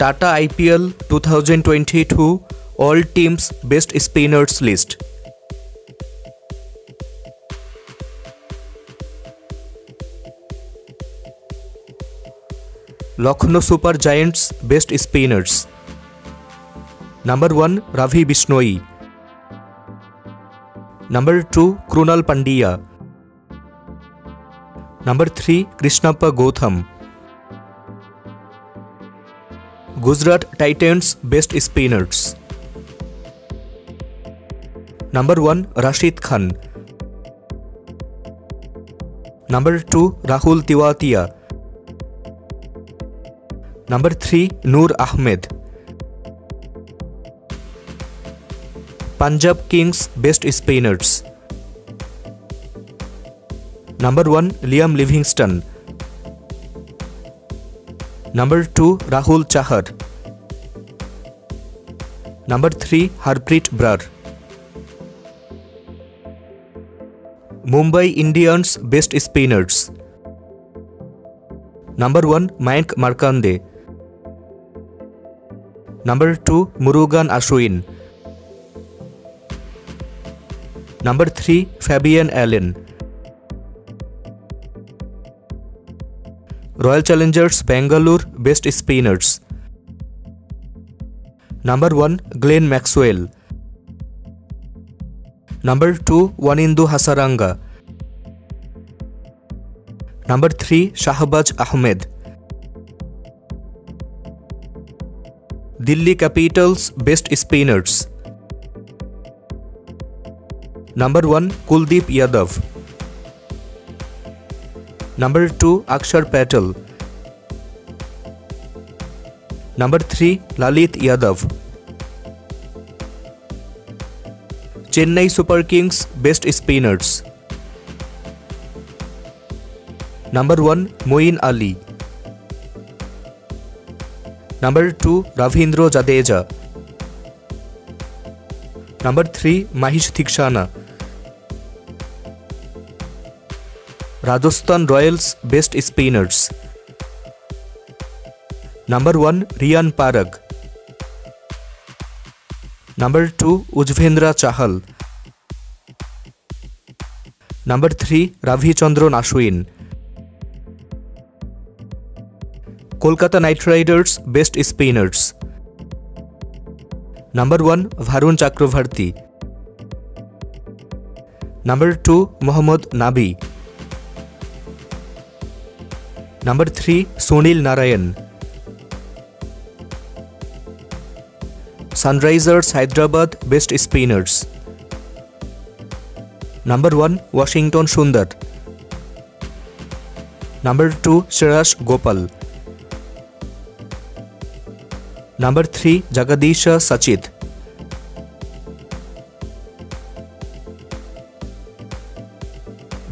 Tata IPL 2022 all teams best spinners list Lucknow super giants best spinners number one Ravi Bishnoi number two Krunal Pandya number three Krishnappa Gowtham Gujarat titans best spinners number one Rashid Khan number two Rahul Tewatia number three Noor Ahmad Punjab kings best spinners number one Liam Livingstone Number 2 Rahul Chahar. Number 3 Harpreet Brar. Mumbai Indians Best Spinners. Number 1 Mayank Markande. Number 2 Murugan Ashwin. Number 3 Fabian Allen. Royal challengers Bangalore best spinners number one Glenn Maxwell number two one Wanindu Hasaranga number three Shahbaz Ahmed Delhi capitals best spinners number one Kuldeep Yadav Number 2 Akshar Patel. Number 3 Lalit Yadav. Chennai Super Kings Best Spinners. Number 1 Moeen Ali. Number 2 Ravindra Jadeja. Number 3 Mahish Thikshana. Rajasthan Royals Best Spinners. Number 1 Riyan Parag. Number 2 Ujvendra Chahal. Number 3 Ravi Chandran Ashwin. Kolkata Knight Riders Best Spinners. Number 1 Varun Chakravarti. Number 2 Mohammad number three Sunil Narine sunrisers Hyderabad best spinners number one Washington Sundar number two Shreyas Gopal number three Jagadeesha Suchith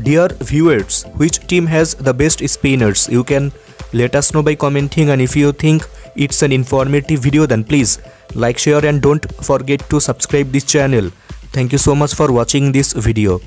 Dear viewers, which team has the best spinners? You can let us know by commenting and if you think it's an informative video then please like share and don't forget to subscribe this channel. Thank you so much for watching this video.